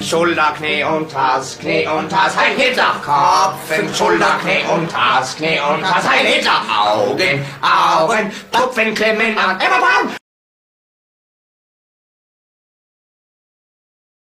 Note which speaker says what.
Speaker 1: Schulter, Knie und Tass, Knie und Tass, ein Hinterkopf. In Schulter, Knie und Tass, Knie und Tass, ein Hinteraugen, Augen, Augen, Tupfen, Klemmen an, immer